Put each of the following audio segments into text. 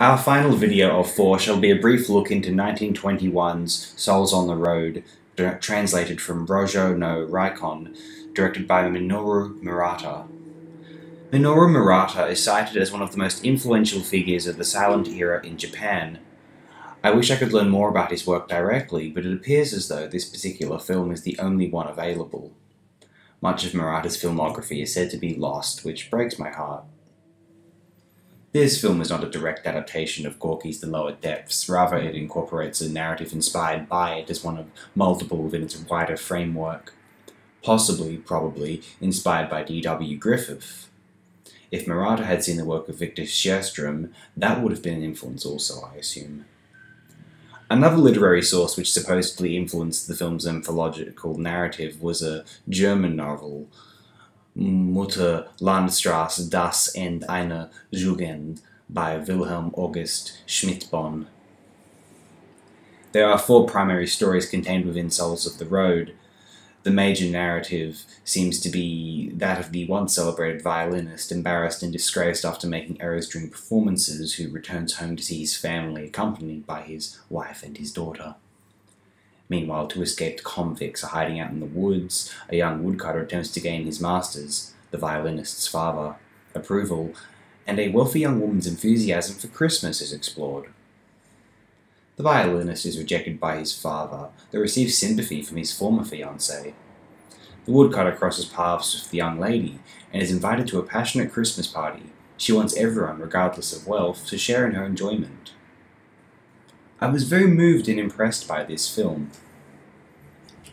Our final video of four shall be a brief look into 1921's Souls on the Road, translated from Rojo no Reikon, directed by Minoru Murata. Minoru Murata is cited as one of the most influential figures of the silent era in Japan. I wish I could learn more about his work directly, but it appears as though this particular film is the only one available. Much of Murata's filmography is said to be lost, which breaks my heart. This film is not a direct adaptation of Gorky's The Lower Depths, rather, it incorporates a narrative inspired by it as one of multiple within its wider framework. Possibly, probably, inspired by D.W. Griffith. If Murata had seen the work of Victor Sjöström, that would have been an influence also, I assume. Another literary source which supposedly influenced the film's mythological narrative was a German novel Mutter Landstrasse Das Ende einer Jugend by Wilhelm August Schmidtbonn. There are four primary stories contained within Souls of the Road. The major narrative seems to be that of the once celebrated violinist, embarrassed and disgraced after making errors during performances, who returns home to see his family accompanied by his wife and his daughter. Meanwhile, two escaped convicts are hiding out in the woods. A young woodcutter attempts to gain his master's, the violinist's father, approval, and a wealthy young woman's enthusiasm for Christmas is explored. The violinist is rejected by his father, though receives sympathy from his former fiancée. The woodcutter crosses paths with the young lady and is invited to a passionate Christmas party. She wants everyone, regardless of wealth, to share in her enjoyment. I was very moved and impressed by this film.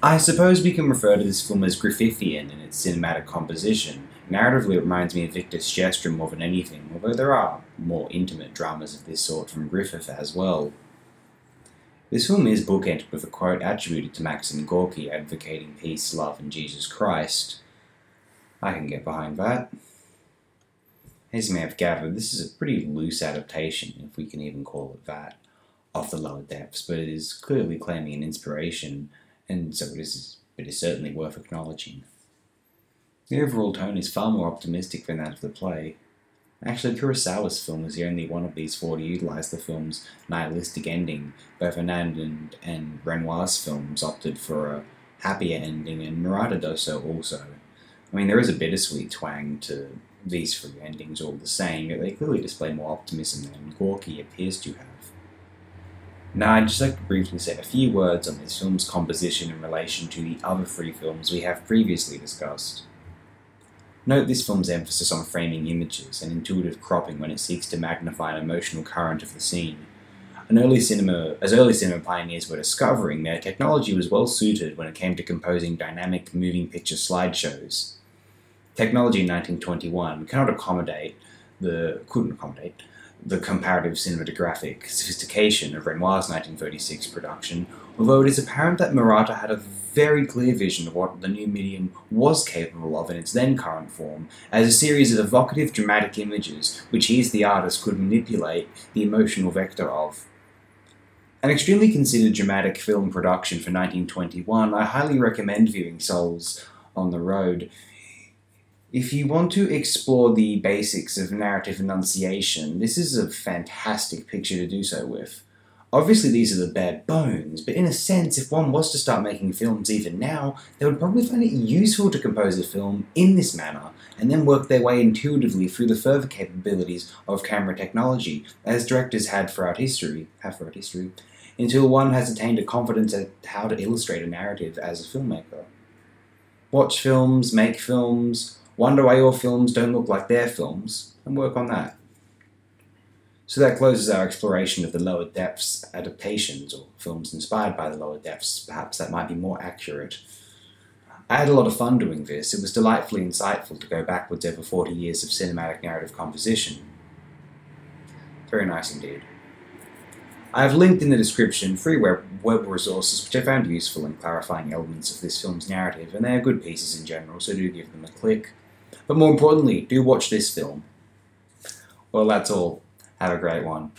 I suppose we can refer to this film as Griffithian in its cinematic composition. Narratively, it reminds me of Victor Sjöström more than anything, although there are more intimate dramas of this sort from Griffith as well. This film is bookended with a quote attributed to Maxim Gorky advocating peace, love, and Jesus Christ. I can get behind that. As you may have gathered, this is a pretty loose adaptation, if we can even call it that of the lower depths, but it is clearly claiming an inspiration, and so it is, it is certainly worth acknowledging. The overall tone is far more optimistic than that of the play. Actually, Kurosawa's film is the only one of these four to utilize the film's nihilistic ending. Both Anand and, and Renoir's films opted for a happier ending, and Murata does so also. I mean, there is a bittersweet twang to these three endings all the same, yet they clearly display more optimism than Gorky appears to have. Now, I'd just like to briefly say a few words on this film's composition in relation to the other three films we have previously discussed. Note this film's emphasis on framing images and intuitive cropping when it seeks to magnify an emotional current of the scene. An early cinema, as early cinema pioneers were discovering, their technology was well suited when it came to composing dynamic moving picture slideshows. Technology in 1921 cannot accommodate the couldn't accommodate the comparative cinematographic sophistication of Renoir's 1936 production, although it is apparent that Murata had a very clear vision of what the new medium was capable of in its then current form, as a series of evocative dramatic images which he as the artist could manipulate the emotional vector of. An extremely considered dramatic film production for 1921, I highly recommend viewing Souls on the Road. If you want to explore the basics of narrative enunciation, this is a fantastic picture to do so with. Obviously, these are the bare bones, but in a sense, if one was to start making films even now, they would probably find it useful to compose a film in this manner, and then work their way intuitively through the further capabilities of camera technology, as directors had throughout history, have throughout history, until one has attained a confidence at how to illustrate a narrative as a filmmaker. Watch films, make films, wonder why your films don't look like their films, and work on that. So that closes our exploration of the lower depths adaptations, or films inspired by the lower depths, perhaps that might be more accurate. I had a lot of fun doing this. It was delightfully insightful to go backwards over 40 years of cinematic narrative composition. Very nice indeed. I have linked in the description free web, resources which I found useful in clarifying elements of this film's narrative, and they are good pieces in general, so do give them a click. But more importantly, do watch this film. Well, that's all. Have a great one.